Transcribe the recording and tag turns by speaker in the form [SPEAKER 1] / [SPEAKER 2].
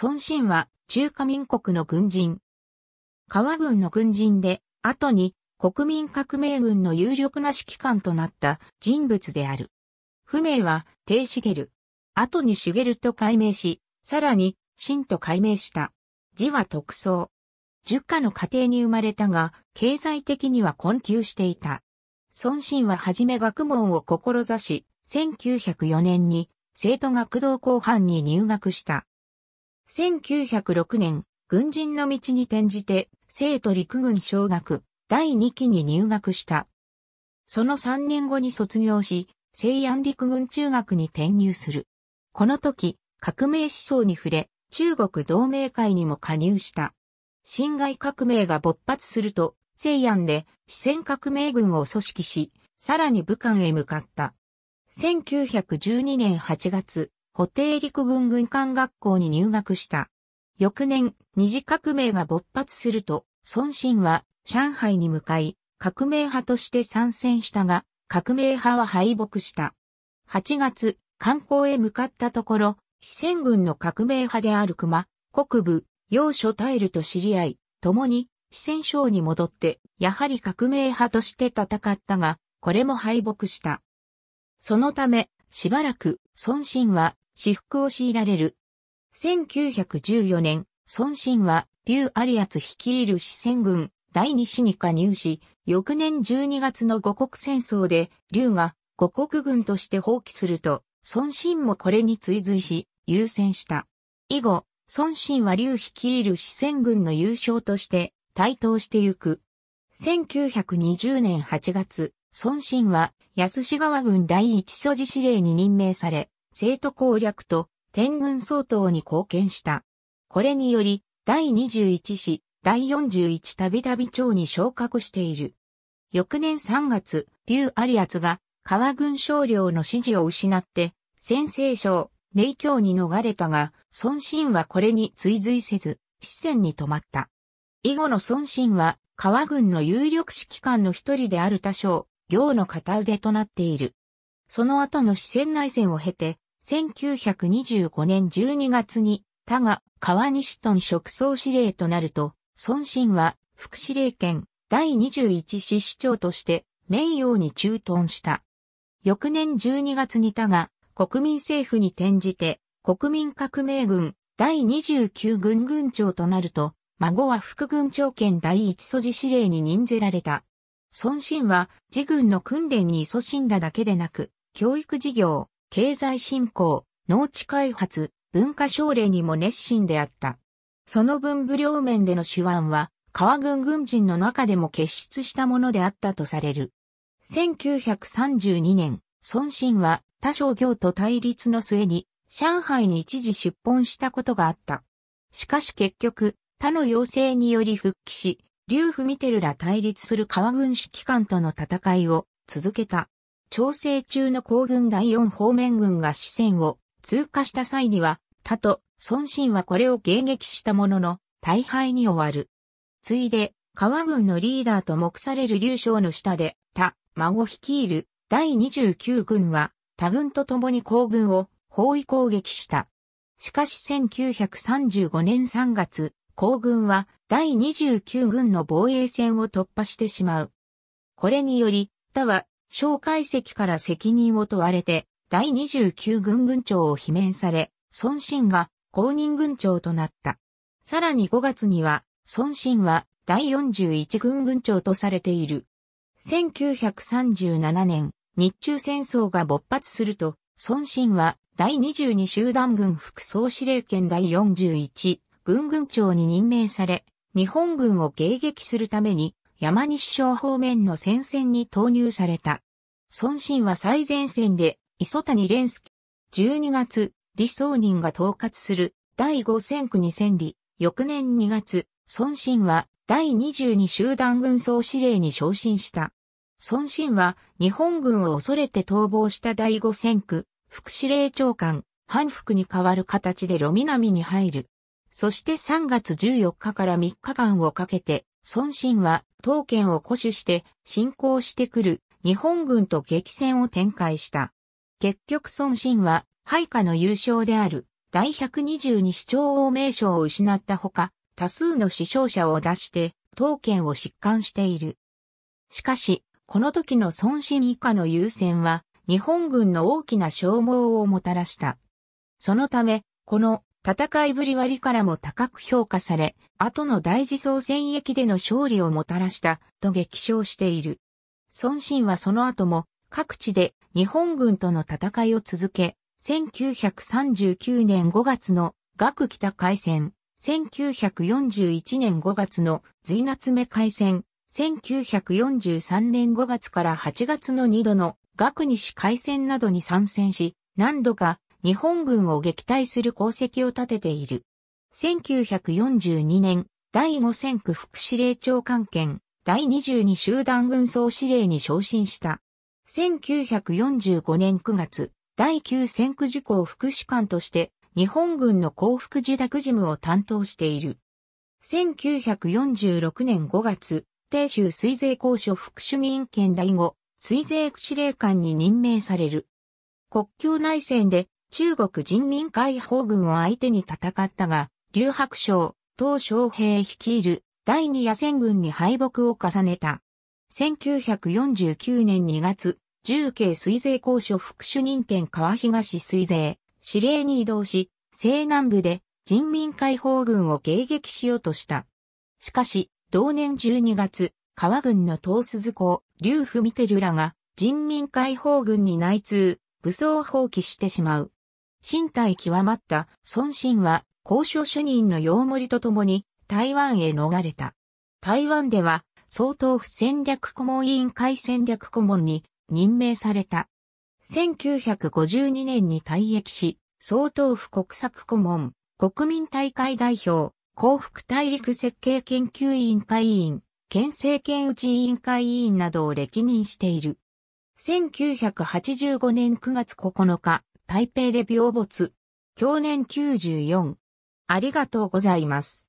[SPEAKER 1] 孫信は中華民国の軍人。川軍の軍人で、後に国民革命軍の有力な指揮官となった人物である。不明は低茂。後に茂と改名し、さらに真と改名した。字は特捜。十家の家庭に生まれたが、経済的には困窮していた。孫信ははじめ学問を志し、1904年に生徒学堂後半に入学した。1906年、軍人の道に転じて、生徒陸軍小学第2期に入学した。その3年後に卒業し、西安陸軍中学に転入する。この時、革命思想に触れ、中国同盟会にも加入した。辛亥革命が勃発すると、西安で四川革命軍を組織し、さらに武漢へ向かった。1912年8月、補定陸軍軍艦学校に入学した。翌年、二次革命が勃発すると、孫信は上海に向かい、革命派として参戦したが、革命派は敗北した。8月、観光へ向かったところ、四川軍の革命派である熊、国部、要所タイルと知り合い、共に四川省に戻って、やはり革命派として戦ったが、これも敗北した。そのため、しばらく、孫信は、私服を強いられる。1914年、孫信は、劉有圧率いる四川軍、第二子に加入し、翌年12月の五国戦争で、劉が五国軍として放棄すると、孫信もこれに追随し、優先した。以後、孫信は劉率いる四川軍の優勝として台頭してゆく。1920年8月、孫信は安志川軍第一蘇司司令に任命され、生徒攻略と天軍総統に貢献した。これにより、第21子、第41たびたび長に昇格している。翌年3月、劉有圧が川軍少領の支持を失って、先西省、寧京に逃れたが、孫信はこれに追随せず、四川に止まった。以後の孫信は、川軍の有力指揮官の一人である多少、行の片腕となっている。その後の四川内戦を経て、1925年12月に、他が川西トン職総司令となると、孫信は副司令権第21市市長として名誉に駐屯した。翌年12月に他が国民政府に転じて国民革命軍第29軍軍長となると、孫は副軍長兼第一素地司令に任ぜられた。孫信は自軍の訓練に勤しんだだけでなく、教育事業、経済振興、農地開発、文化奨励にも熱心であった。その分武両面での手腕は、川軍軍人の中でも結出したものであったとされる。1932年、孫信は他商業と対立の末に上海に一時出奔したことがあった。しかし結局、他の要請により復帰し、劉フミテルら対立する川軍指揮官との戦いを続けた。調整中の皇軍第四方面軍が四川を通過した際には、他と孫信はこれを迎撃したものの、大敗に終わる。ついで、川軍のリーダーと目される劉将の下で、他、孫率いる第29軍は、他軍と共に皇軍を包囲攻撃した。しかし1935年3月、皇軍は第29軍の防衛線を突破してしまう。これにより、他は小解析から責任を問われて、第29軍軍長を罷免され、孫信が公認軍長となった。さらに5月には、孫信は第41軍軍長とされている。1937年、日中戦争が勃発すると、孫信は第22集団軍副総司令権第41軍軍長に任命され、日本軍を迎撃するために山西省方面の戦線に投入された。孫信は最前線で磯谷蓮介。12月、李宗人が統括する第5戦区に戦利。翌年2月、孫信は第22集団軍総司令に昇進した。孫信は日本軍を恐れて逃亡した第五戦区、副司令長官、反復に代わる形でロミナミに入る。そして3月14日から3日間をかけて、孫信は当県を固守して侵攻してくる日本軍と激戦を展開した。結局孫信は配下の優勝である第122市長王名称を失ったほか、多数の死傷者を出して、当権を疾患している。しかし、この時の孫子以下の優先は、日本軍の大きな消耗をもたらした。そのため、この戦いぶり割からも高く評価され、後の大自走戦役での勝利をもたらしたと激賞している。孫信はその後も各地で日本軍との戦いを続け、1939年5月の学北海戦、1941年5月の随夏目海戦、1943年5月から8月の2度の学西海戦などに参戦し、何度か日本軍を撃退する功績を立てている。1942年、第5戦区副司令長官権、第22集団軍総司令に昇進した。1945年9月、第9戦区受講副士官として、日本軍の幸福受諾事務を担当している。1946年5月、定州水税交渉副主任権第5、水税区司令官に任命される。国境内戦で中国人民解放軍を相手に戦ったが、劉白章、東小平率いる第二野戦軍に敗北を重ねた。1949年2月、重慶水税交渉副主任権川東水税、司令に移動し、西南部で人民解放軍を迎撃しようとした。しかし、同年12月、川軍の東鈴公、劉文照らが人民解放軍に内通、武装放棄してしまう。身体極まった孫信は交渉主任の楊森と共に台湾へ逃れた。台湾では総統府戦略顧問委員会戦略顧問に任命された。1952年に退役し、総統府国策顧問、国民大会代表、幸福大陸設計研究委員会委員、県政権内委員会委員などを歴任している。1985年9月9日、台北で病没。去年94。ありがとうございます。